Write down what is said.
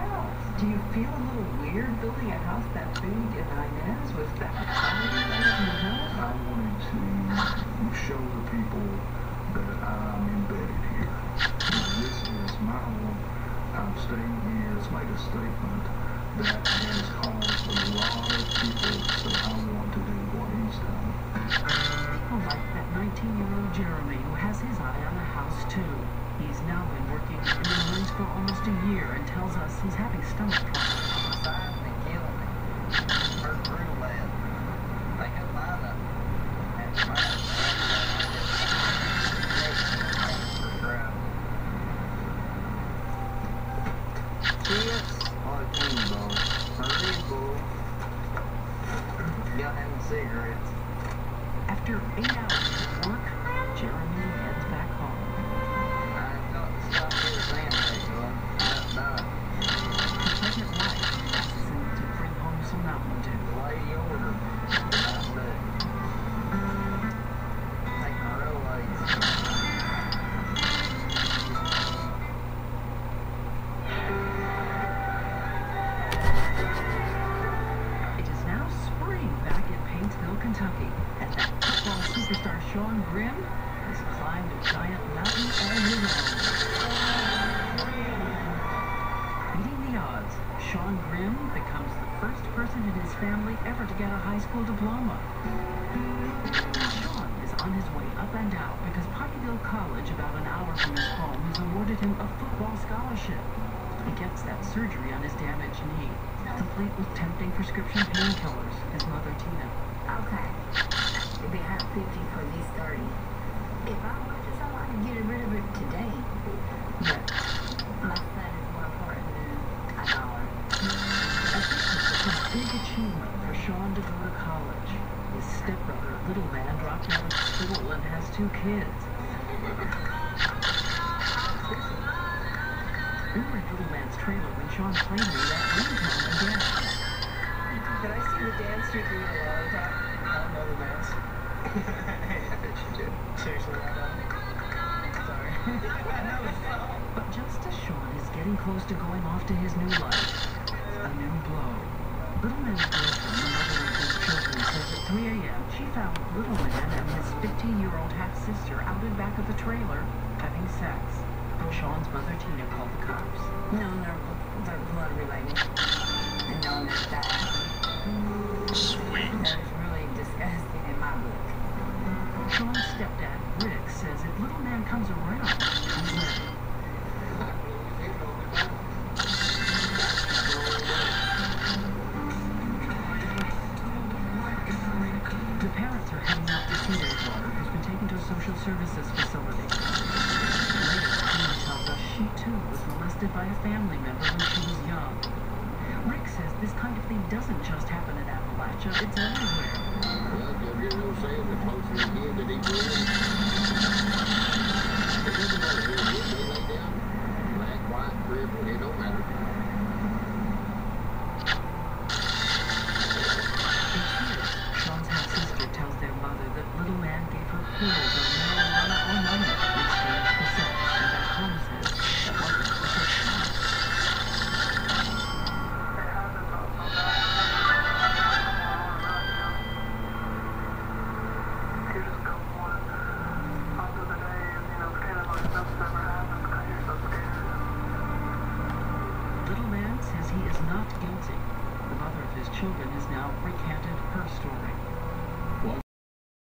house. Do you feel a little weird building a house that big in Inez with that tiny right up in the hills? I wanted to show the people that I'm embedded here. Now, this is my home. I'm staying here. It's made a statement that has caused a lot of people to say, I want to do what he's done. People like that 19-year-old Jeremy who has his eye on the house too. He's now been working in the Marines for almost a year and tells us he's having stomach trouble. Besides, they hours of Hurt Grimm has climbed a giant mountain all year long. Beating the odds, Sean Grimm becomes the first person in his family ever to get a high school diploma. Sean is on his way up and out because Pikeville College, about an hour from his home, has awarded him a football scholarship. He gets that surgery on his damaged knee, complete with tempting prescription painkillers, his mother Tina. Okay. It'd be hot 50 for these 30. If I this, I could get rid of it today. But my son is more important than a dollar. A big achievement for Sean to go to college. His stepbrother, Little Man, dropped out of school and has two kids. We were Little Man's trailer when Sean played me that ringtone again. Did I see the dance you do a lot of time? I don't know the dance. I bet you did. Seriously, I don't. Sorry. I know the song. But just as Sean is getting close to going off to his new life, a new blow. Little Man's girlfriend, the mother of his children, says at 3 a.m. she found Little Man and his 15-year-old half-sister out in back of the trailer having sex. Sean's mother, Tina, called the cops. No, they're, they're blood related. And no, that's that. Sweet. That is really disgusting in my book. Sean's stepdad, Rick, says if Little Man comes around. The parents are heading out to see their daughter, who's been taken to a social services facility. Later, Tina tells us she too was molested by a family member when she was young. Rick says this kind of thing doesn't just happen in Appalachia, it's everywhere. Well, if you're no saying the closer you get to deep not guilty. The mother of his children has now recanted her story.